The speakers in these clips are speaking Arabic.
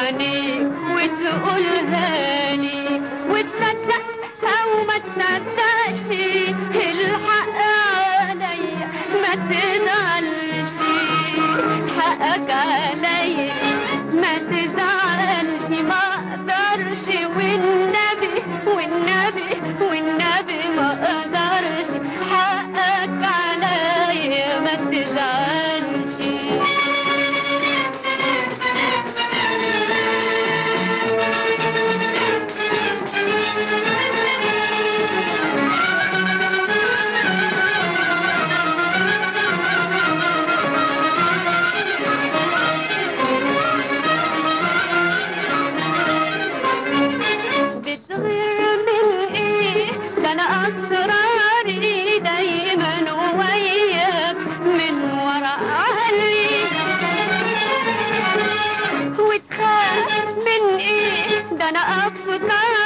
بعينيك وتقولها لي وتصدق أو ما تصدقش الحق عليا ما تزعلش حقك عليا ما تزعلش ما أقدرش والنبي والنبي والنبي ما أقدرش حقك عليا ما تزعلش أسراري دايما وياك من ورا وتخاف من إيه ده افكاري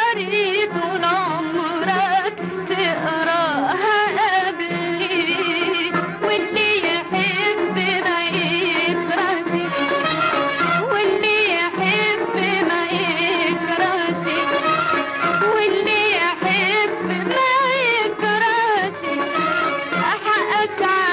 حقك عليا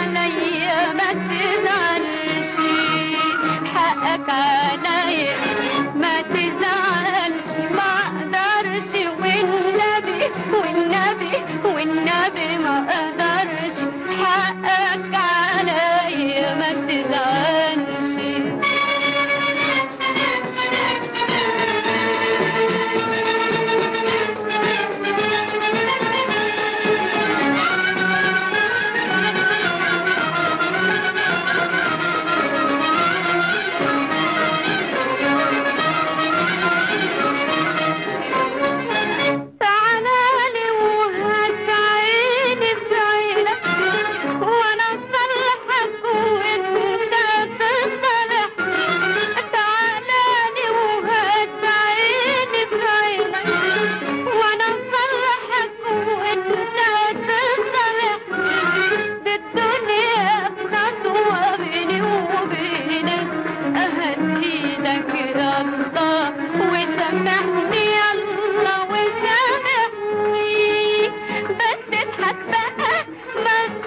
الله وسامحني بس تضحك بقى حقك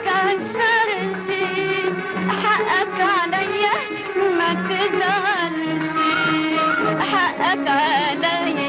حقك عليا